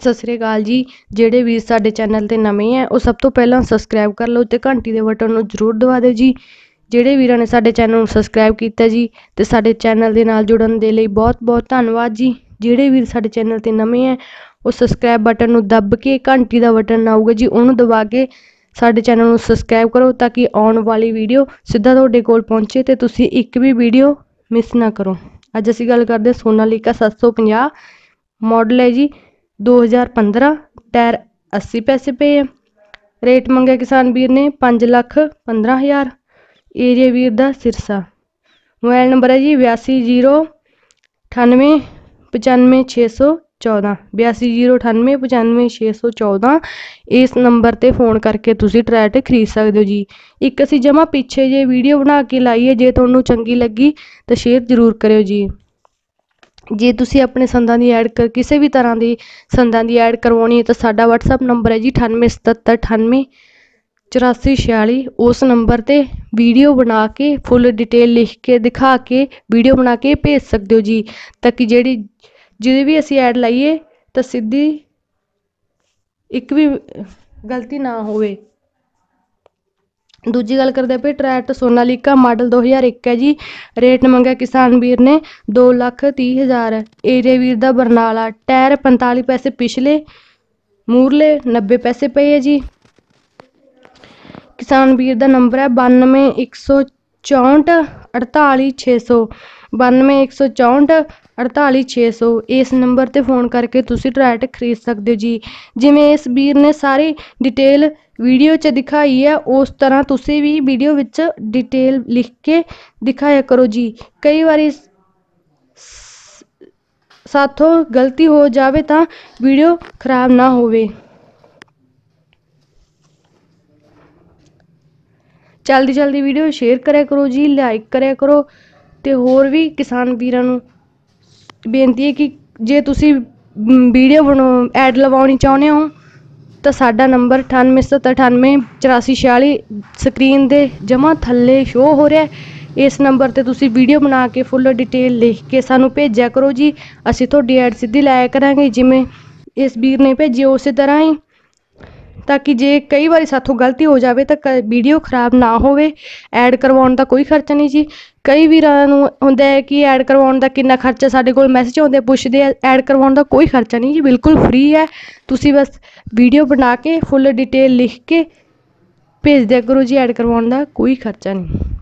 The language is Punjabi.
ਸਤਿ ਸ੍ਰੀ ਅਕਾਲ ਜੀ। ਜਿਹੜੇ ਵੀਰ ਸਾਡੇ ਚੈਨਲ ਤੇ ਨਵੇਂ ਆ, ਉਹ ਸਭ ਤੋਂ ਪਹਿਲਾਂ ਸਬਸਕ੍ਰਾਈਬ ਕਰ ਲਓ ਤੇ ਘੰਟੀ ਦੇ ਬਟਨ ਨੂੰ ਜ਼ਰੂਰ ਦਬਾ ਦਿਓ ਜੀ। ਜਿਹੜੇ ਵੀਰਾਂ ਨੇ ਸਾਡੇ ਚੈਨਲ ਨੂੰ ਸਬਸਕ੍ਰਾਈਬ ਕੀਤਾ ਜੀ ਤੇ ਸਾਡੇ ਚੈਨਲ ਦੇ ਨਾਲ ਜੁੜਨ ਦੇ ਲਈ ਬਹੁਤ-ਬਹੁਤ ਧੰਨਵਾਦ ਜੀ। ਜਿਹੜੇ ਵੀਰ ਸਾਡੇ ਚੈਨਲ ਤੇ ਨਵੇਂ ਆ, ਉਹ ਸਬਸਕ੍ਰਾਈਬ ਬਟਨ ਨੂੰ ਦੱਬ ਕੇ ਘੰਟੀ ਦਾ ਬਟਨ ਆਊਗਾ ਜੀ, ਉਹਨੂੰ ਦਬਾ ਕੇ ਸਾਡੇ ਚੈਨਲ ਨੂੰ ਸਬਸਕ੍ਰਾਈਬ ਕਰੋ ਤਾਂ ਕਿ ਆਉਣ ਵਾਲੀ ਵੀਡੀਓ ਸਿੱਧਾ ਤੁਹਾਡੇ ਕੋਲ ਪਹੁੰਚੇ ਤੇ ਤੁਸੀਂ ਇੱਕ ਵੀ ਵੀਡੀਓ ਮਿਸ ਨਾ ਕਰੋ। ਅੱਜ ਅਸੀਂ ਗੱਲ ਕਰਦੇ ਸੋਨਾਲੀਕਾ 750 ਮਾਡਲ ਹੈ ਜੀ। 2015 ਟਾਇਰ 80 ਪੈਸੇ ਪਏ ਆ। ਰੇਟ ਮੰਗਿਆ ਕਿਸਾਨ ਵੀਰ ਨੇ 5 ਲੱਖ 15000 ਏਰੀਆ ਵੀਰ ਦਾ ਸਿਰਸਾ। ਮੋਬਾਈਲ ਨੰਬਰ ਹੈ ਜੀ 8209 98 95614 820998 95614 ਇਸ ਨੰਬਰ ਤੇ ਫੋਨ ਕਰਕੇ ਤੁਸੀਂ ਟਰੈਟ ਖਰੀਦ ਸਕਦੇ ਹੋ ਜੀ। ਇੱਕ ਅਸੀਂ ਜਮਾ ਪਿੱਛੇ ਜੇ ਵੀਡੀਓ ਬਣਾ ਕੇ ਲਾਈ ਹੈ, ਜੇ ਤੁਹਾਨੂੰ ਚੰਗੀ ਲੱਗੀ ਤਾਂ ਸ਼ੇਅਰ ਜ਼ਰੂਰ ਕਰਿਓ ਜੀ। ਜੇ ਤੁਸੀਂ ਆਪਣੇ ਸੰਦਾਂ ਦੀ ਐਡ ਕਰ ਕਿਸੇ ਵੀ ਤਰ੍ਹਾਂ ਦੀ ਸੰਦਾਂ ਦੀ ਐਡ ਕਰਵਾਉਣੀ ਹੈ ਤਾਂ ਸਾਡਾ WhatsApp ਨੰਬਰ ਹੈ ਜੀ 987798 8446 ਉਸ ਨੰਬਰ ਤੇ ਵੀਡੀਓ ਬਣਾ ਕੇ ਫੁੱਲ ਡਿਟੇਲ ਲਿਖ ਕੇ, ਦਿਖਾ ਕੇ ਵੀਡੀਓ ਬਣਾ ਕੇ ਭੇਜ ਸਕਦੇ ਹੋ ਜੀ। ਤਾਂ ਕਿ ਜਿਹੜੀ, ਜਿਹਦੇ ਵੀ ਅਸੀਂ ਐਡ ਲਾਈਏ ਤਾਂ ਸਿੱਧੀ ਇੱਕ ਵੀ ਗਲਤੀ ਨਾ ਹੋਵੇ। ਦੂਜੀ ਗੱਲ ਕਰਦੇ ਪਏ, ਟਰੈਕਟਰ ਸੋਨਾਲੀਕਾ ਮਾਡਲ 2001 ਹੈ ਜੀ। ਰੇਟ ਮੰਗਿਆ ਕਿਸਾਨ ਵੀਰ ਨੇ 2 ਲੱਖ 30 ਹਜ਼ਾਰ। ਏਰੀਆ ਵੀਰ ਦਾ ਬਰਨਾਲਾ, ਟਾਇਰ 45 ਪੈਸੇ ਪਿਛਲੇ, ਮੂਰਲੇ 90 ਪੈਸੇ ਪਏ ਹੈ ਜੀ। ਕਿਸਾਨ ਵੀਰ ਦਾ ਨੰਬਰ ਹੈ 92164 48600 92164 48600 ਇਸ ਨੰਬਰ ਤੇ ਫੋਨ ਕਰਕੇ ਤੁਸੀਂ ਟਰੈਕਟਰ ਖਰੀਦ ਸਕਦੇ ਹੋ ਜੀ। ਜਿਵੇਂ ਇਸ ਵੀਰ ਨੇ ਸਾਰੀ ਡਿਟੇਲ ਵੀਡੀਓ 'ਚ ਦਿਖਾਈ ਹੈ, ਉਸ ਤਰ੍ਹਾਂ ਤੁਸੀਂ ਵੀ ਵੀਡੀਓ ਵਿੱਚ ਡਿਟੇਲ ਲਿਖ ਕੇ ਦਿਖਾਇਆ ਕਰੋ ਜੀ। ਕਈ ਵਾਰੀ ਸਾਥੋਂ ਗਲਤੀ ਹੋ ਜਾਵੇ ਤਾਂ ਵੀਡੀਓ ਖਰਾਬ ਨਾ ਹੋਵੇ। ਜਲਦੀ ਜਲਦੀ ਵੀਡੀਓ ਸ਼ੇਅਰ ਕਰਿਆ ਕਰੋ ਜੀ ਲਾਈਕ ਕਰਿਆ ਕਰੋ ਤੇ ਹੋਰ ਵੀ ਕਿਸਾਨ ਵੀਰਾਂ ਨੂੰ ਬੇਨਤੀ ਹੈ ਕਿ ਜੇ ਤੁਸੀਂ ਵੀਡੀਓ ਬਣਾਉ ਐਡ ਲਵਾਉਣੀ ਚਾਹੁੰਦੇ ਹੋ, ਤਾਂ ਸਾਡਾ ਨੰਬਰ 98988446 ਸਕਰੀਨ ਦੇ ਜਮਾ ਥੱਲੇ ਸ਼ੋ ਹੋ ਰਿਹਾ ਇਸ ਨੰਬਰ ਤੇ ਤੁਸੀਂ ਵੀਡੀਓ ਬਣਾ ਕੇ ਫੁੱਲ ਡਿਟੇਲ ਲਿਖ ਕੇ ਸਾਨੂੰ ਭੇਜਿਆ ਕਰੋ ਜੀ। ਅਸੀਂ ਤੁਹਾਡੀ ਐਡ ਸਿੱਧੀ ਲਾਇਆ ਕਰਾਂਗੇ, ਜਿਵੇਂ ਇਸ ਵੀਰ ਨੇ ਭੇਜੀ, ਉਸੇ ਤਰ੍ਹਾਂ ਹੀ ਤਾਂ ਕਿ ਜੇ ਕਈ ਵਾਰੀ ਸਾਥੋਂ ਗਲਤੀ ਹੋ ਜਾਵੇ ਤਾਂ ਵੀਡੀਓ ਖਰਾਬ ਨਾ ਹੋਵੇ ਐਡ ਕਰਵਾਉਣ ਦਾ ਕੋਈ ਖਰਚਾ ਨਹੀਂ ਜੀ। ਕਈ ਵੀਰਾਂ ਨੂੰ ਹੁੰਦਾ ਹੈ ਕਿ ਐਡ ਕਰਵਾਉਣ ਦਾ ਕਿੰਨਾ ਖਰਚਾ ਸਾਡੇ ਕੋਲ ਮੈਸੇਜ ਆਉਂਦੇ ਪੁੱਛਦੇ ਆ ਐਡ ਕਰਵਾਉਣ ਦਾ ਕੋਈ ਖਰਚਾ ਨਹੀਂ ਜੀ, ਬਿਲਕੁਲ ਫ੍ਰੀ ਹੈ। ਤੁਸੀਂ ਬਸ ਵੀਡੀਓ ਬਣਾ ਕੇ ਫੁੱਲ ਡਿਟੇਲ ਲਿਖ ਕੇ ਭੇਜ ਦਿਆ ਕਰੋ ਜੀ ਐਡ ਕਰਵਾਉਣ ਦਾ ਕੋਈ ਖਰਚਾ ਨਹੀਂ।